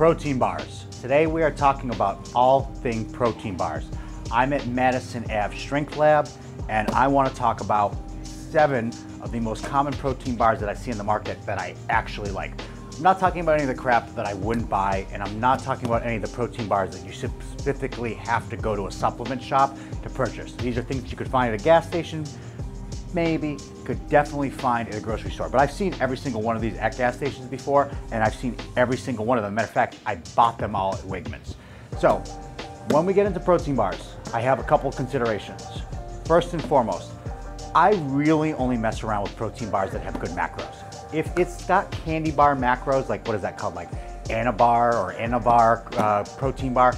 Protein bars. Today we are talking about all thing protein bars. I'm at Madison Ave Strength Lab and I want to talk about seven of the most common protein bars that I see in the market that I actually like. I'm not talking about any of the crap that I wouldn't buy, and I'm not talking about any of the protein bars that you specifically have to go to a supplement shop to purchase. These are things you could find at a gas station, maybe, could definitely find at a grocery store. But I've seen every single one of these at gas stations before, and I've seen every single one of them. Matter of fact, I bought them all at Wegmans. So, when we get into protein bars, I have a couple considerations. First and foremost, I really only mess around with protein bars that have good macros. If it's got candy bar macros, like what is that called, like Anabar or Anabar uh, protein bar,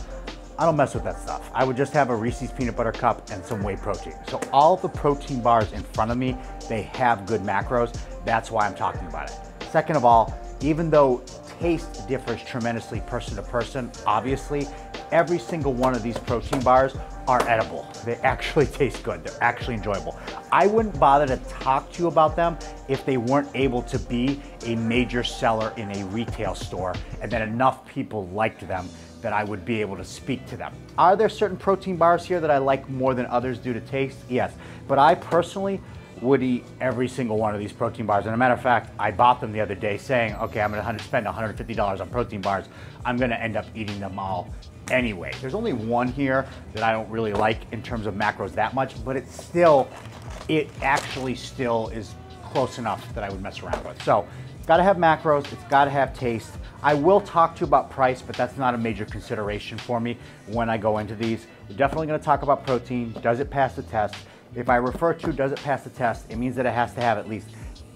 I don't mess with that stuff. I would just have a Reese's peanut butter cup and some whey protein. So all the protein bars in front of me, they have good macros. That's why I'm talking about it. Second of all, even though taste differs tremendously person to person, obviously, every single one of these protein bars are edible. They actually taste good. They're actually enjoyable. I wouldn't bother to talk to you about them if they weren't able to be a major seller in a retail store and that enough people liked them that I would be able to speak to them. Are there certain protein bars here that I like more than others due to taste? Yes. But I personally would eat every single one of these protein bars. And a matter of fact, I bought them the other day saying, okay, I'm gonna spend $150 on protein bars. I'm gonna end up eating them all anyway. There's only one here that I don't really like in terms of macros that much, but it's still, it actually still is close enough that I would mess around with. So, gotta have macros, it's gotta have taste. I will talk to you about price, but that's not a major consideration for me when I go into these. We're definitely gonna talk about protein. Does it pass the test? If I refer to does it pass the test, it means that it has to have at least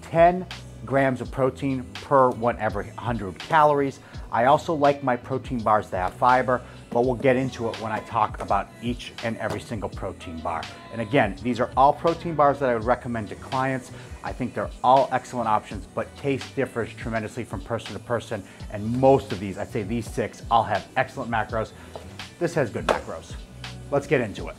10 grams of protein per one every 100 calories. I also like my protein bars to have fiber, but we'll get into it when I talk about each and every single protein bar. And again, these are all protein bars that I would recommend to clients. I think they're all excellent options, but taste differs tremendously from person to person. And most of these, I'd say these six, all have excellent macros. This has good macros. Let's get into it.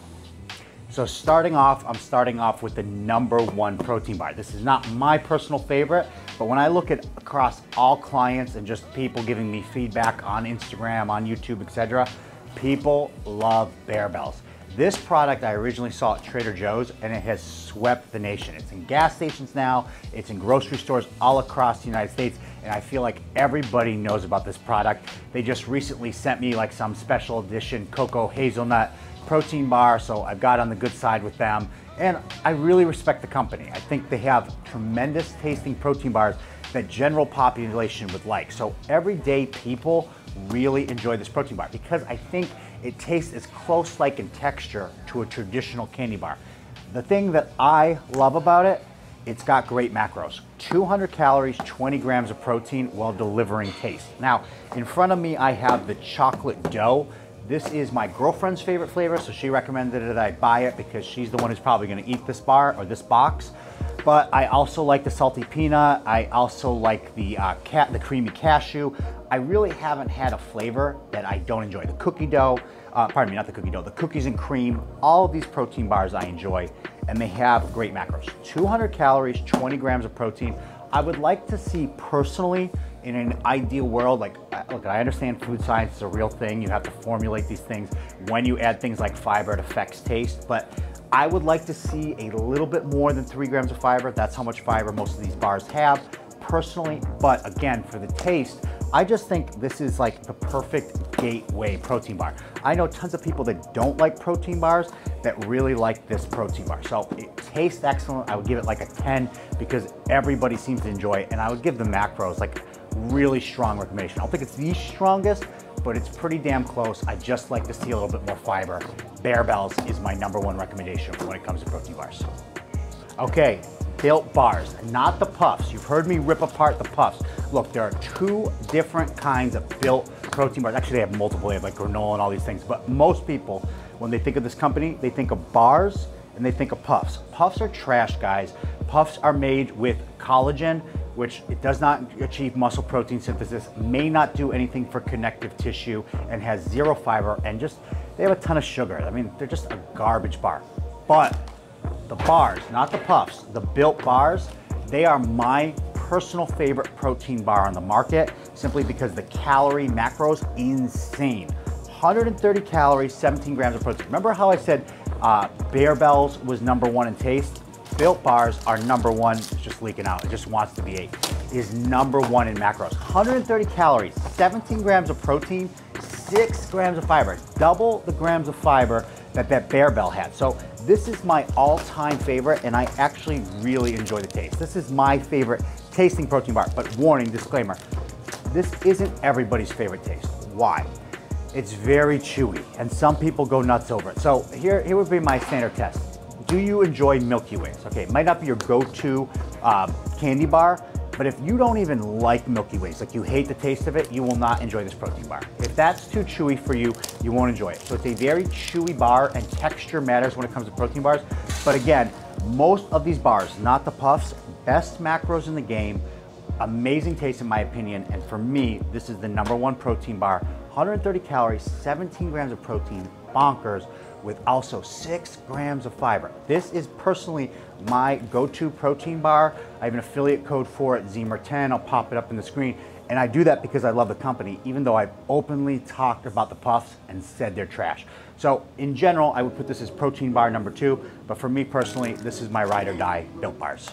So starting off, I'm starting off with the number one protein bar. This is not my personal favorite, but when I look at across all clients and just people giving me feedback on Instagram, on YouTube, etc., people love Barebells. This product I originally saw at Trader Joe's and it has swept the nation. It's in gas stations now, it's in grocery stores all across the United States, and I feel like everybody knows about this product. They just recently sent me like some special edition cocoa hazelnut protein bar, so I've got on the good side with them. And I really respect the company. I think they have tremendous tasting protein bars that general population would like. So everyday people really enjoy this protein bar because I think it tastes as close like in texture to a traditional candy bar. The thing that I love about it, it's got great macros. 200 calories, 20 grams of protein while delivering taste. Now, in front of me, I have the chocolate dough this is my girlfriend's favorite flavor, so she recommended that I buy it because she's the one who's probably gonna eat this bar or this box. But I also like the salty peanut. I also like the uh, cat, the creamy cashew. I really haven't had a flavor that I don't enjoy. The cookie dough, uh, pardon me, not the cookie dough, the cookies and cream, all of these protein bars I enjoy, and they have great macros. 200 calories, 20 grams of protein. I would like to see personally in an ideal world, like, look, I understand food science is a real thing. You have to formulate these things. When you add things like fiber, it affects taste. But I would like to see a little bit more than three grams of fiber. That's how much fiber most of these bars have personally. But again, for the taste, I just think this is like the perfect gateway protein bar. I know tons of people that don't like protein bars that really like this protein bar. So it tastes excellent. I would give it like a 10 because everybody seems to enjoy it. And I would give the macros like really strong recommendation. I don't think it's the strongest, but it's pretty damn close. I just like to see a little bit more fiber. Barebells is my number one recommendation when it comes to protein bars. Okay, built bars, not the puffs. You've heard me rip apart the puffs. Look, there are two different kinds of built protein bars. Actually, they have multiple, they have like granola and all these things, but most people, when they think of this company, they think of bars and they think of puffs. Puffs are trash, guys. Puffs are made with collagen which it does not achieve muscle protein synthesis, may not do anything for connective tissue, and has zero fiber, and just, they have a ton of sugar. I mean, they're just a garbage bar. But the bars, not the puffs, the built bars, they are my personal favorite protein bar on the market simply because the calorie macros insane. 130 calories, 17 grams of protein. Remember how I said uh, Barebells was number one in taste? Built bars are number one, it's just leaking out, it just wants to be eight, is number one in macros. 130 calories, 17 grams of protein, six grams of fiber, double the grams of fiber that that Barebell had. So this is my all-time favorite and I actually really enjoy the taste. This is my favorite tasting protein bar, but warning, disclaimer, this isn't everybody's favorite taste. Why? It's very chewy and some people go nuts over it. So here, here would be my standard test. Do you enjoy Milky Ways? Okay, it might not be your go-to uh, candy bar, but if you don't even like Milky Ways, like you hate the taste of it, you will not enjoy this protein bar. If that's too chewy for you, you won't enjoy it. So it's a very chewy bar and texture matters when it comes to protein bars. But again, most of these bars, not the puffs, best macros in the game, amazing taste in my opinion, and for me, this is the number one protein bar 130 calories, 17 grams of protein, bonkers, with also six grams of fiber. This is personally my go-to protein bar. I have an affiliate code for it, Zemer10. I'll pop it up in the screen. And I do that because I love the company, even though I've openly talked about the puffs and said they're trash. So in general, I would put this as protein bar number two, but for me personally, this is my ride or die built bars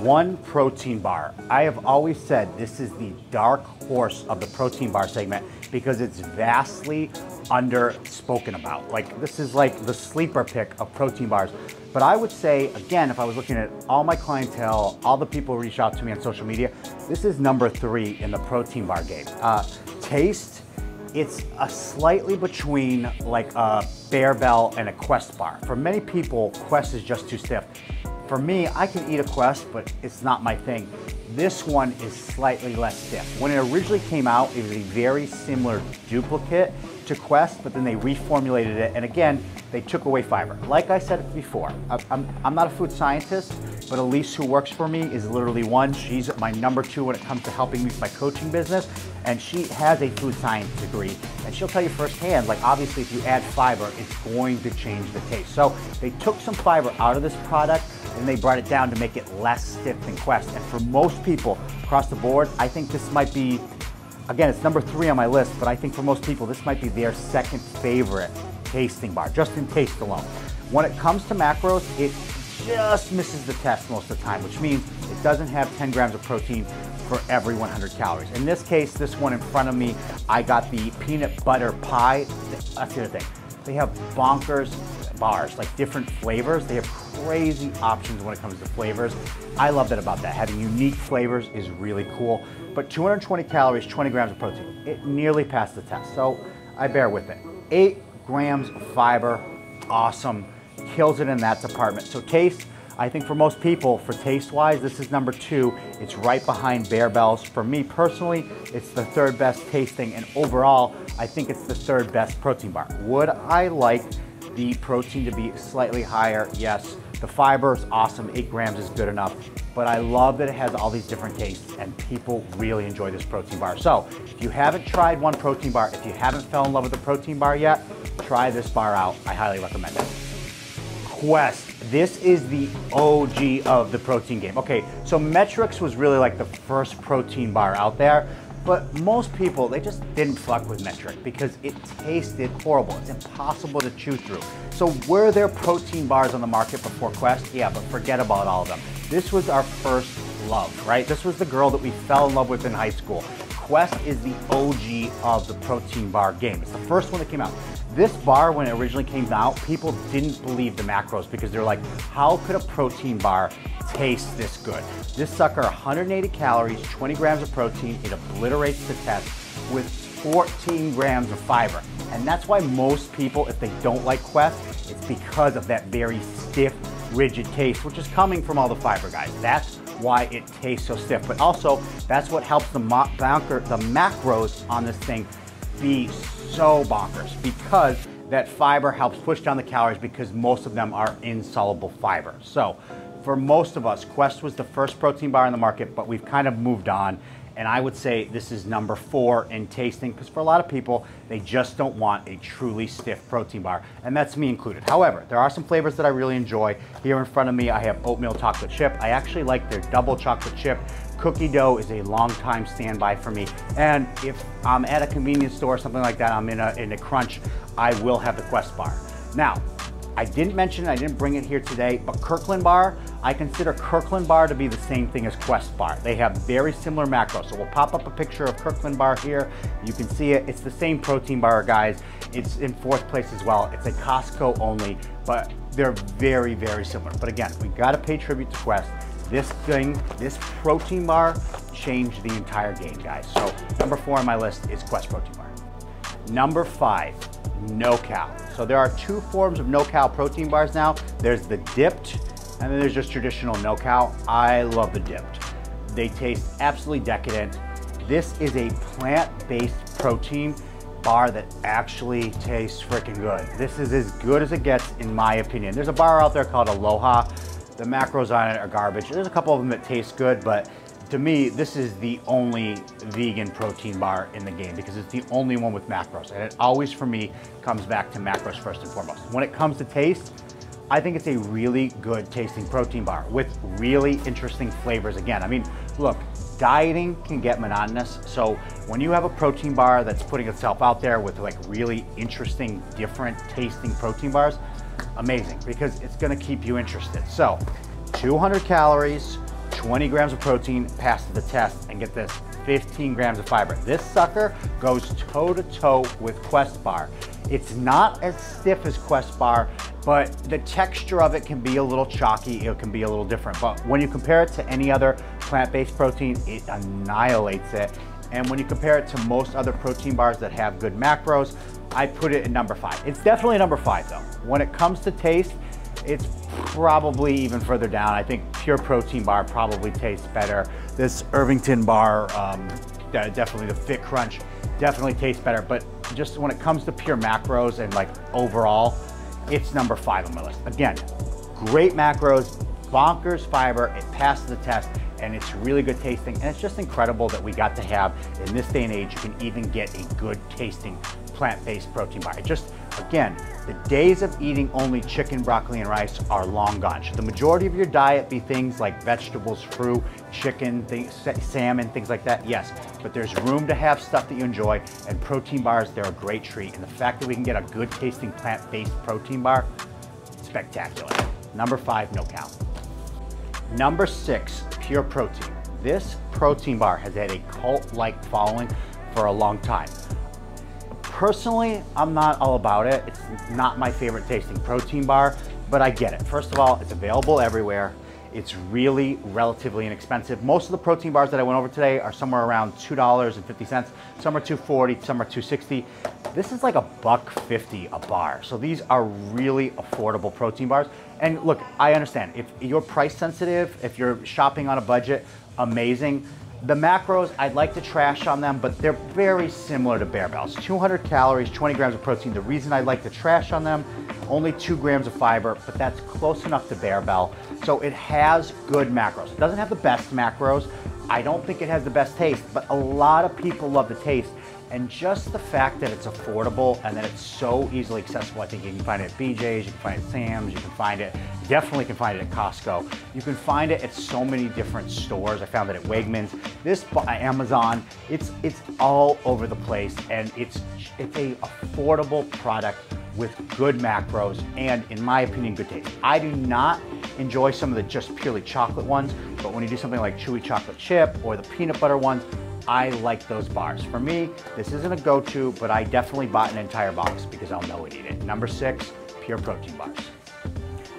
one protein bar. I have always said this is the dark horse of the protein bar segment because it's vastly under spoken about. Like this is like the sleeper pick of protein bars. But I would say, again, if I was looking at all my clientele, all the people who reach out to me on social media, this is number three in the protein bar game. Uh, taste, it's a slightly between like a Barebell and a Quest bar. For many people, Quest is just too stiff. For me, I can eat a Quest, but it's not my thing. This one is slightly less stiff. When it originally came out, it was a very similar duplicate to Quest, but then they reformulated it. And again, they took away fiber. Like I said before, I'm, I'm not a food scientist, but Elise, who works for me, is literally one. She's my number two when it comes to helping me with my coaching business. And she has a food science degree. And she'll tell you firsthand, like obviously if you add fiber, it's going to change the taste. So they took some fiber out of this product and they brought it down to make it less stiff than Quest. And for most people across the board, I think this might be, again, it's number three on my list, but I think for most people, this might be their second favorite tasting bar, just in taste alone. When it comes to macros, it just misses the test most of the time, which means it doesn't have 10 grams of protein for every 100 calories. In this case, this one in front of me, I got the peanut butter pie. That's the other thing. They have bonkers bars, like different flavors. They have crazy options when it comes to flavors. I love that about that. Having unique flavors is really cool. But 220 calories, 20 grams of protein. It nearly passed the test, so I bear with it. Eight grams of fiber, awesome. Kills it in that department. So taste, I think for most people, for taste-wise, this is number two. It's right behind Barebells. For me personally, it's the third best tasting, and overall, I think it's the third best protein bar. Would I like the protein to be slightly higher? Yes. The fiber is awesome, eight grams is good enough, but I love that it has all these different tastes and people really enjoy this protein bar. So if you haven't tried one protein bar, if you haven't fell in love with the protein bar yet, try this bar out. I highly recommend it. Quest. This is the OG of the protein game. Okay, so Met-Rx was really like the first protein bar out there. But most people, they just didn't fuck with Met-Rx because it tasted horrible. It's impossible to chew through. So were there protein bars on the market before Quest? Yeah, but forget about all of them. This was our first love, right? This was the girl that we fell in love with in high school. Quest is the OG of the protein bar game. It's the first one that came out. This bar, when it originally came out, people didn't believe the macros because they're like, how could a protein bar taste this good. This sucker, 180 calories, 20 grams of protein. It obliterates the test with 14 grams of fiber. And that's why most people, if they don't like Quest, it's because of that very stiff, rigid taste, which is coming from all the fiber guys. That's why it tastes so stiff. But also, that's what helps the, bonker, the macros on this thing be so bonkers because that fiber helps push down the calories because most of them are insoluble fiber. So for most of us, Quest was the first protein bar in the market, but we've kind of moved on. And I would say this is number four in tasting because for a lot of people, they just don't want a truly stiff protein bar. And that's me included. However, there are some flavors that I really enjoy. Here in front of me, I have oatmeal chocolate chip. I actually like their double chocolate chip. Cookie dough is a long time standby for me. And if I'm at a convenience store or something like that, I'm in a, in a crunch, I will have the Quest bar. Now, I didn't mention it, I didn't bring it here today, but Kirkland bar, I consider Kirkland bar to be the same thing as Quest bar. They have very similar macros. So we'll pop up a picture of Kirkland bar here. You can see it, it's the same protein bar, guys. It's in fourth place as well. It's a Costco only, but they're very, very similar. But again, we gotta pay tribute to Quest. This thing, this protein bar changed the entire game, guys. So number four on my list is Quest protein bar. Number five, no-cow. So there are two forms of no-cow protein bars now. There's the dipped, and then there's just traditional no-cow. I love the dipped. They taste absolutely decadent. This is a plant-based protein bar that actually tastes freaking good. This is as good as it gets in my opinion. There's a bar out there called Aloha. The macros on it are garbage. There's a couple of them that taste good, but to me, this is the only vegan protein bar in the game because it's the only one with macros. And it always, for me, comes back to macros first and foremost. When it comes to taste, I think it's a really good tasting protein bar with really interesting flavors. Again, I mean, look, dieting can get monotonous. So when you have a protein bar that's putting itself out there with like really interesting, different tasting protein bars, amazing because it's gonna keep you interested. So 200 calories, 20 grams of protein, passes the test, and get this, 15 grams of fiber. This sucker goes toe to toe with Quest Bar. It's not as stiff as Quest Bar, but the texture of it can be a little chalky, it can be a little different. But when you compare it to any other plant-based protein, it annihilates it. And when you compare it to most other protein bars that have good macros, I put it in number five. It's definitely number five though. When it comes to taste, it's probably even further down. I think pure protein bar probably tastes better. This Irvington bar, um, definitely the Fit Crunch, definitely tastes better. But just when it comes to pure macros and like overall, it's number five on my list. Again, great macros, bonkers fiber, it passed the test, and it's really good tasting. And it's just incredible that we got to have, in this day and age, you can even get a good tasting plant-based protein bar. It just, again, the days of eating only chicken, broccoli, and rice are long gone. Should the majority of your diet be things like vegetables, fruit, chicken, things, salmon, things like that? Yes, but there's room to have stuff that you enjoy, and protein bars, they're a great treat. And the fact that we can get a good tasting plant-based protein bar, spectacular. Number five, no cow. Number six, pure protein. This protein bar has had a cult-like following for a long time. Personally, I'm not all about it. It's not my favorite tasting protein bar, but I get it. First of all, it's available everywhere. It's really relatively inexpensive. Most of the protein bars that I went over today are somewhere around $2.50. Some are 240, some are 260. This is like a buck 50 a bar. So these are really affordable protein bars. And look, I understand if you're price sensitive, if you're shopping on a budget, amazing. The macros, I'd like to trash on them, but they're very similar to Barebells. 200 calories, 20 grams of protein. The reason I like to trash on them, only two grams of fiber, but that's close enough to Barebell. So it has good macros. It doesn't have the best macros. I don't think it has the best taste, but a lot of people love the taste. And just the fact that it's affordable and that it's so easily accessible, I think you can find it at BJ's, you can find it at Sam's, you can find it, definitely can find it at Costco. You can find it at so many different stores. I found it at Wegmans, this uh, Amazon, it's, it's all over the place and it's, it's a affordable product with good macros and, in my opinion, good taste. I do not enjoy some of the just purely chocolate ones, but when you do something like chewy chocolate chip or the peanut butter ones, I like those bars. For me, this isn't a go-to, but I definitely bought an entire box because I'll know and eat it. Number six, pure protein bars.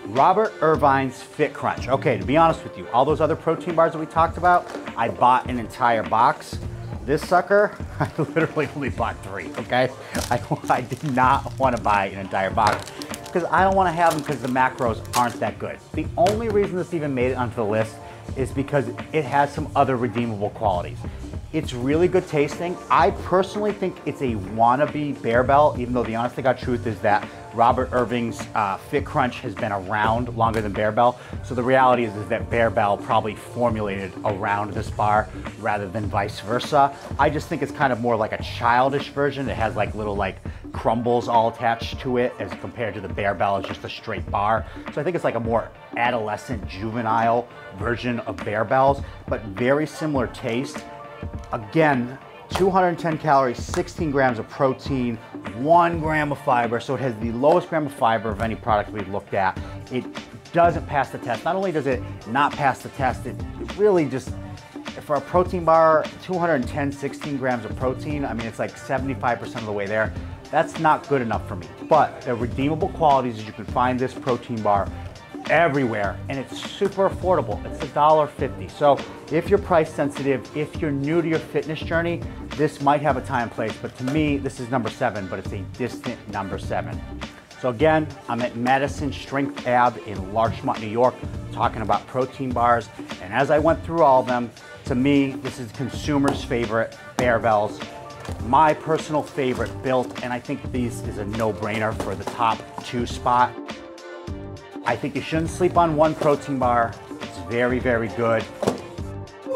Robert Irvine's Fit Crunch. Okay, to be honest with you, all those other protein bars that we talked about, I bought an entire box. This sucker, I literally only bought three, okay? I, I did not want to buy an entire box because I don't want to have them because the macros aren't that good. The only reason this even made it onto the list is because it has some other redeemable qualities. It's really good tasting. I personally think it's a wannabe Barebell, even though the honest to God truth is that Robert Irvine's uh, Fit Crunch has been around longer than Barebell. So the reality is, is that Barebell probably formulated around this bar rather than vice versa. I just think it's kind of more like a childish version. It has like little like crumbles all attached to it as compared to the Barebell is just a straight bar. So I think it's like a more adolescent, juvenile version of Barebells, but very similar taste. Again, 210 calories, 16 grams of protein, one gram of fiber. So it has the lowest gram of fiber of any product we've looked at. It doesn't pass the test. Not only does it not pass the test, it really just, for a protein bar, 210, 16 grams of protein, I mean, it's like 75% of the way there. That's not good enough for me. But the redeemable qualities is you can find this protein bar everywhere and it's super affordable. It's $1.50. So if you're price sensitive, if you're new to your fitness journey, this might have a time and place, but to me, this is number seven, but it's a distant number seven. So again, I'm at Madison Strength Lab in Larchmont, New York, talking about protein bars. And as I went through all of them, to me, this is consumer's favorite, Barebells. My personal favorite built, and I think these is a no-brainer for the top two spot. I think you shouldn't sleep on one protein bar. It's very, very good.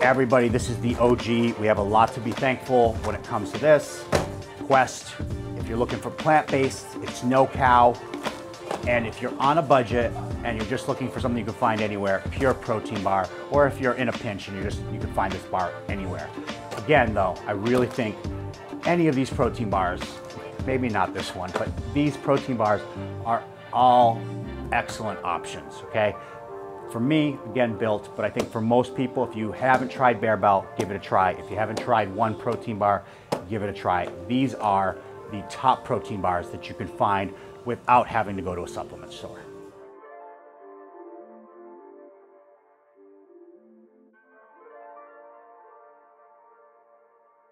Everybody, this is the OG. We have a lot to be thankful when it comes to this. Quest, if you're looking for plant-based, it's no cow. And if you're on a budget and you're just looking for something you can find anywhere, pure protein bar, or if you're in a pinch and you just you can find this bar anywhere. Again, though, I really think any of these protein bars, maybe not this one, but these protein bars are all excellent options, okay? For me, again, built, but I think for most people, if you haven't tried Barebell, give it a try. If you haven't tried one protein bar, give it a try. These are the top protein bars that you can find without having to go to a supplement store.